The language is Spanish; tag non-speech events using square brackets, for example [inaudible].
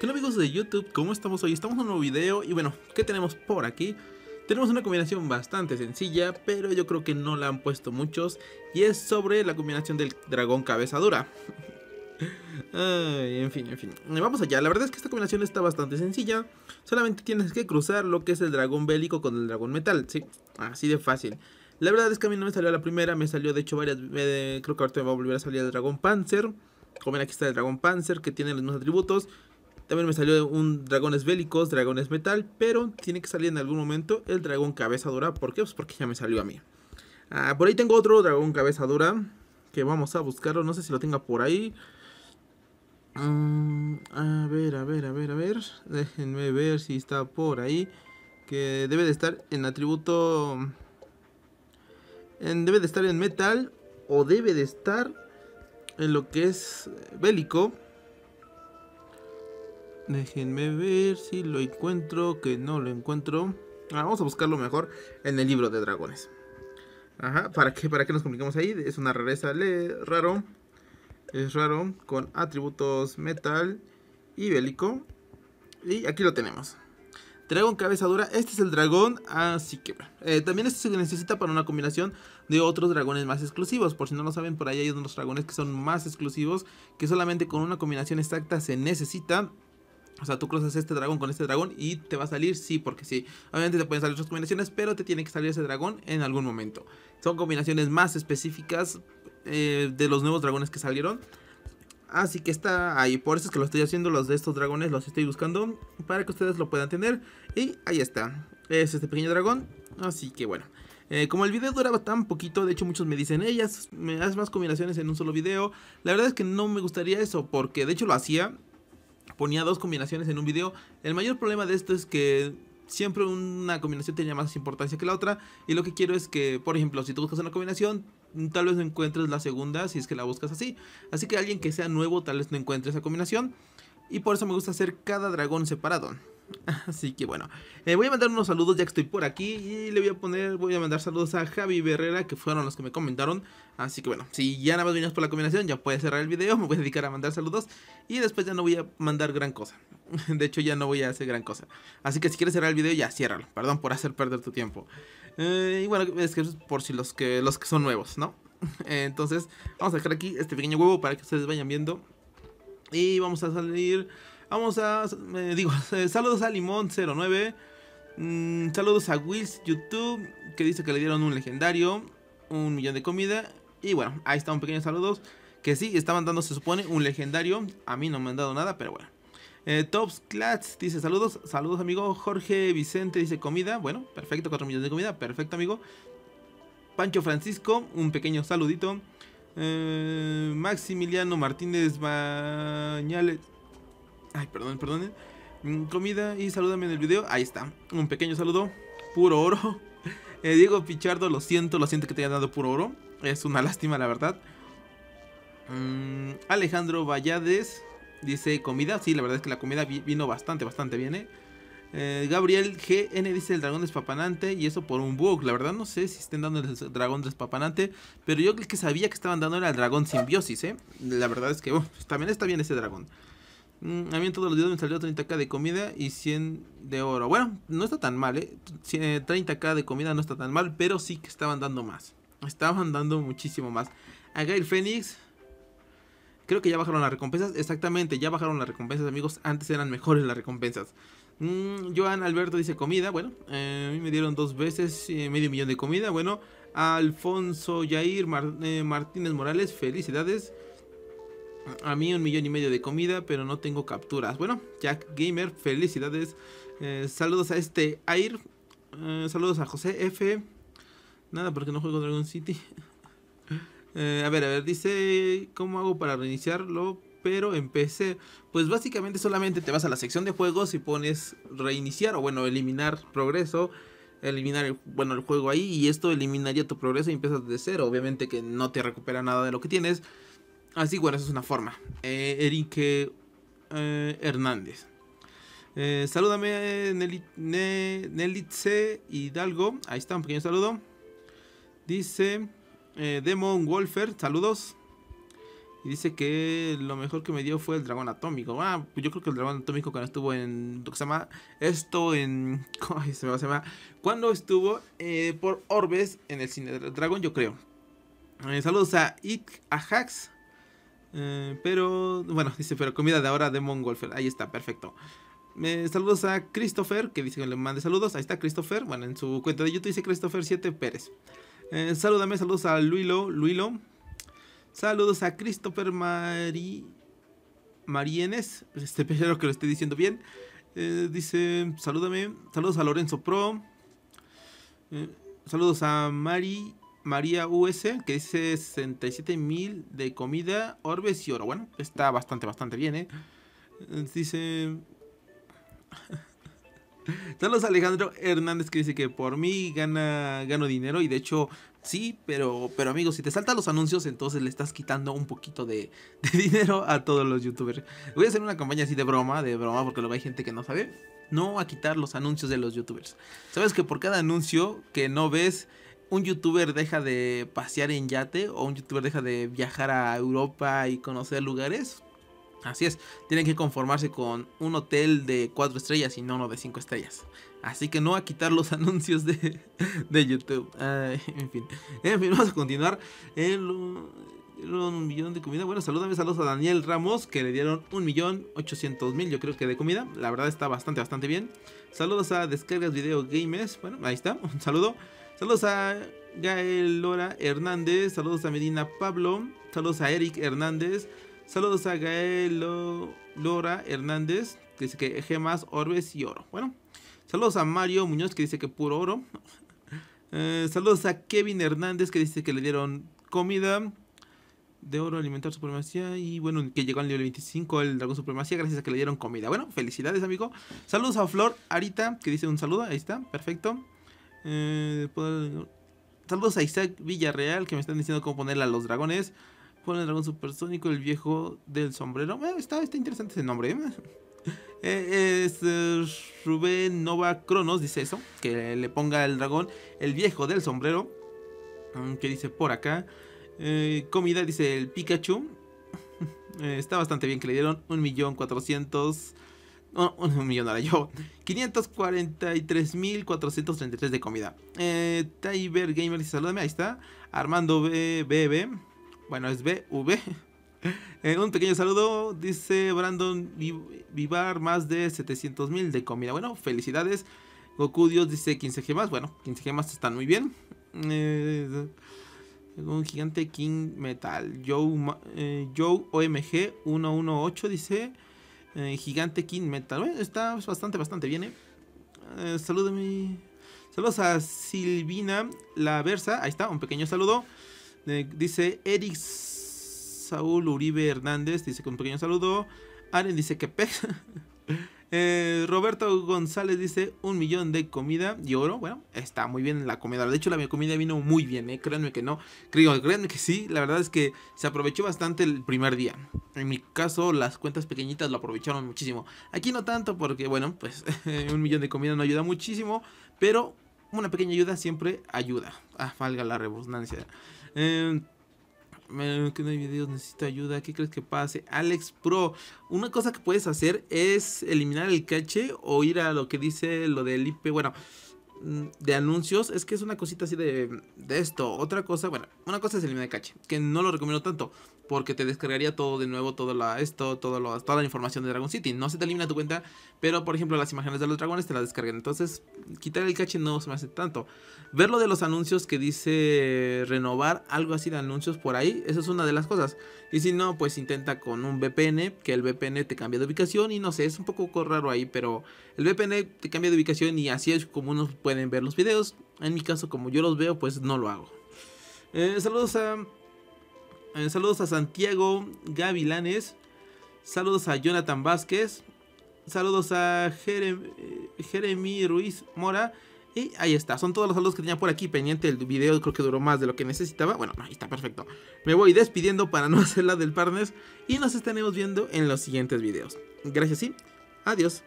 ¿Qué tal amigos de YouTube? ¿Cómo estamos hoy? Estamos en un nuevo video y bueno, ¿qué tenemos por aquí? Tenemos una combinación bastante sencilla, pero yo creo que no la han puesto muchos y es sobre la combinación del dragón cabeza dura. [laughs] En fin, en fin. Vamos allá. La verdad es que esta combinación está bastante sencilla. Solamente tienes que cruzar lo que es el dragón bélico con el dragón metal. Sí, así de fácil. La verdad es que a mí no me salió la primera, me salió de hecho varias. creo que ahorita me va a volver a salir el dragón Panzer. Como ven, aquí está el dragón Panzer que tiene los mismos atributos. También me salió un dragones bélicos, dragones metal, pero tiene que salir en algún momento el dragón cabeza dura. ¿Por qué? Pues porque ya me salió a mí. Ah, por ahí tengo otro dragón cabeza dura que vamos a buscarlo. No sé si lo tenga por ahí. Mm, a ver, a ver, a ver, a ver. Déjenme ver si está por ahí. Que debe de estar en atributo... En, debe de estar en metal o debe de estar en lo que es bélico. Déjenme ver si lo encuentro, que no lo encuentro. Ah, vamos a buscarlo mejor en el libro de dragones. Ajá, ¿para qué, para qué nos comunicamos ahí? Es una rareza raro. Es raro, con atributos metal y bélico. Y aquí lo tenemos. Dragón cabeza dura, este es el dragón, así que eh, también este se necesita para una combinación de otros dragones más exclusivos. Por si no lo saben, por ahí hay unos dragones que son más exclusivos, que solamente con una combinación exacta se necesita. O sea, tú cruzas este dragón con este dragón y te va a salir sí, porque sí. Obviamente te pueden salir otras combinaciones, pero te tiene que salir ese dragón en algún momento. Son combinaciones más específicas eh, de los nuevos dragones que salieron. Así que está ahí, por eso es que lo estoy haciendo, los de estos dragones los estoy buscando para que ustedes lo puedan tener. Y ahí está, es este pequeño dragón, así que bueno. Eh, como el video duraba tan poquito, de hecho muchos me dicen, ellas me haces más combinaciones en un solo video. La verdad es que no me gustaría eso, porque de hecho lo hacía, ponía dos combinaciones en un video. El mayor problema de esto es que siempre una combinación tenía más importancia que la otra. Y lo que quiero es que, por ejemplo, si tú buscas una combinación, tal vez no encuentres la segunda si es que la buscas así. Así que alguien que sea nuevo tal vez no encuentre esa combinación. Y por eso me gusta hacer cada dragón separado. [laughs] Así que bueno, eh, voy a mandar unos saludos ya que estoy por aquí y le voy a poner, voy a mandar saludos a Javi Berrera que fueron los que me comentaron. Así que bueno, si ya nada más vienes por la combinación ya puedes cerrar el video, [laughs] me voy a dedicar a mandar saludos y después ya no voy a mandar gran cosa. [laughs] De hecho ya no voy a hacer gran cosa. Así que si quieres cerrar el video ya ciérralo, perdón por hacer perder tu tiempo. Eh, y bueno, es que por si los que, los que son nuevos, ¿no? entonces vamos a dejar aquí este pequeño huevo para que ustedes vayan viendo. Y vamos a salir Vamos a, digo, [laughs] saludos a Limón09. Mm, saludos a Wills YouTube, que dice que le dieron un legendario, un millón de comida. Y bueno, ahí está un pequeño saludos. Que sí, estaban dando, se supone, un legendario. A mí no me han dado nada, pero bueno. Eh, Tops Clats dice saludos, saludos amigo. Jorge Vicente dice comida. Bueno, perfecto, 4 millones de comida, perfecto amigo. Pancho Francisco, un pequeño saludito. Eh, Maximiliano Martínez Bañales. Ay, perdón, perdón. Mm, comida y salúdame en el video. Ahí está. Un pequeño saludo. Puro oro. [laughs] Eh, Diego Pichardo, lo siento, lo siento que te haya dado puro oro. Es una lástima, la verdad. Mm, Alejandro Vallades dice comida. Sí, la verdad es que la comida vino bastante, bastante bien, ¿eh? eh Gabriel GN dice el dragón despapanante y eso por un bug. La verdad no sé si estén dando el dragón despapanante, pero yo el que sabía que estaban dando era el dragón simbiosis, ¿eh? La verdad es que también está bien ese dragón. Mm, a mí en todos los días me salió 30k de comida y 100 de oro. Bueno, no está tan mal, ¿eh? 30k de comida no está tan mal, pero sí que estaban dando más. Estaban dando muchísimo más. A Gail Phoenix, creo que ya bajaron las recompensas. Exactamente, ya bajaron las recompensas, amigos. Antes eran mejores las recompensas. Mm, Joan Alberto dice comida. Bueno, eh, a mí me dieron dos veces eh, medio millón de comida. Bueno, Alfonso Yair eh, Martínez Morales, felicidades. A mí un millón y medio de comida, pero no tengo capturas. Bueno, Jack Gamer, felicidades. Eh, saludos a este Air. Eh, saludos a José F. Nada, porque no juego Dragon City. [laughs] Eh, a ver, a ver, dice, ¿cómo hago para reiniciarlo? Pero en PC, pues básicamente solamente te vas a la sección de juegos y pones reiniciar o bueno, eliminar progreso eliminar el, bueno, el juego ahí y esto eliminaría tu progreso y empiezas de cero. Obviamente que no te recupera nada de lo que tienes, Así, bueno, esa es una forma. Eh, Enrique eh, Hernández. Eh, salúdame, Nelitze Hidalgo. Ahí está, un pequeño saludo. Dice eh, Demon Wolfer, saludos. Y dice que lo mejor que me dio fue el dragón atómico. Ah, pues yo creo que el dragón atómico cuando estuvo en. Lo que se llama. Esto en. [laughs] Ay, se llama. Cuando estuvo eh, por Orbes en el cine del dragón, yo creo. Saludos a Ik, a Hax. Eh, pero. Bueno, dice, pero comida de ahora de Mongolfer. Ahí está, perfecto. saludos a Christopher, que dice que le mande saludos. Ahí está Christopher. Bueno, en su cuenta de YouTube dice Christopher 7 Pérez. saludame, saludos a Luilo. Luilo. Saludos a Christopher Mari... Marienes. Este, espero que lo esté diciendo bien. Eh, dice, salúdame. Saludos a Lorenzo Pro. Eh, saludos a Mari... María US, que dice 67 mil de comida, orbes y oro. Bueno, está bastante, bastante bien, ¿eh? dice... [laughs] A Alejandro Hernández que dice que por mí gana, gano dinero y de hecho Sí, pero, pero amigos, si te saltan los anuncios, entonces le estás quitando un poquito [laughs] de, dinero a todos los youtubers. Voy a hacer una campaña así de broma, de broma, porque luego hay gente que no sabe. No a quitar los anuncios de los youtubers. Sabes que por cada anuncio que no ves, un youtuber deja de pasear en yate o un youtuber deja de viajar a Europa y conocer lugares. Así es, tienen que conformarse con un hotel de 4 estrellas y no uno de 5 estrellas. Así que no a quitar los [laughs] anuncios de, YouTube. en fin. En fin, vamos a continuar. El, un millón de comida. Bueno, saludame, saludos a Daniel Ramos, que le dieron un millón ochocientos mil, yo creo que de comida. La verdad está bastante, bastante bien. Saludos a Descargas Video Games. Bueno, ahí está. Un saludo. Saludos a Gael Lora Hernández. Saludos a Medina Pablo. Saludos a Eric Hernández. Saludos a Gael Lora Hernández. Que dice que gemas, orbes y oro. Bueno, saludos a Mario Muñoz que dice que puro oro. [laughs] Eh, saludos a Kevin Hernández que dice que le dieron comida de oro, alimentar supremacía. Y bueno, que llegó al nivel 25 el dragón supremacía gracias a que le dieron comida. Bueno, felicidades, amigo. Saludos a Flor Arita que dice un saludo. Ahí está, perfecto. Eh. Saludos a Isaac Villarreal, que me están diciendo cómo ponerle a los dragones. Pon el dragón supersónico, el viejo del sombrero. Eh, está, está interesante ese nombre. ¿eh? [laughs] Eh, eh, Rubén Nova Cronos, dice eso. Que le ponga el dragón, el viejo del sombrero. Mm, que dice por acá. comida, dice el Pikachu. [laughs] está bastante bien que le dieron 1.400.000 Oh, [laughs] un millonario yo. 543.433 de comida. Eh, Tiber Gamer, salúdame. Ahí está. Armando BB. Bueno, es BV. [laughs] Eh, un pequeño saludo, dice Brandon Vivar, más de 700 de comida. Bueno, felicidades. Goku Dios dice 15 gemas. Bueno, 15 gemas están muy bien. Eh, un gigante King Metal. Joe, eh, Joe OMG 118 dice eh, gigante King Metal. Bueno, está bastante, bastante bien. Eh. Saludos a Silvina La Versa. Ahí está, un pequeño saludo dice Eric Saúl Uribe Hernández, dice con un pequeño saludo. Aren dice que pez. [laughs] Eh, Roberto González dice un millón de comida y oro. Bueno, está muy bien la comida. De hecho, la comida vino muy bien, ¿eh? créanme que no. Creo, créanme que sí. La verdad es que se aprovechó bastante el primer día. En mi caso, las cuentas pequeñitas lo aprovecharon muchísimo. Aquí no tanto porque, bueno, pues [laughs] un millón de comida no ayuda muchísimo. Pero una pequeña ayuda siempre ayuda. Ah, valga la redundancia. Eh, que no hay videos, necesito ayuda. ¿Qué crees que pase? Alex Pro. Una cosa que puedes hacer es eliminar el cache o ir a lo que dice lo del IP. Bueno, de anuncios es que es una cosita así de, de, esto. Otra cosa, bueno, una cosa es el cache, que no lo recomiendo tanto, porque te descargaría todo de nuevo, todo la, esto, todo lo, toda la información de Dragon City. No se te elimina tu cuenta, pero por ejemplo las imágenes de los dragones te las descargan. Entonces, quitar el cache no se me hace tanto. Ver lo de los anuncios que dice renovar, algo así de anuncios por ahí, eso es una de las cosas. Y si no, pues intenta con un VPN, que el VPN te cambia de ubicación y no sé, es un poco raro ahí, pero el VPN te cambia de ubicación y así es como uno pueden ver los videos. En mi caso, como yo los veo, pues no lo hago. Eh, saludos a. Eh, saludos a Santiago Gavilanes. Saludos a Jonathan Vázquez. Saludos a Jeremy, Jeremy Ruiz Mora. Y ahí está, son todos los saludos que tenía por aquí pendiente. El video creo que duró más de lo que necesitaba. Bueno, ahí está perfecto. Me voy despidiendo para no [laughs] hacer la del partners. Y nos estaremos viendo en los siguientes videos. Gracias y adiós.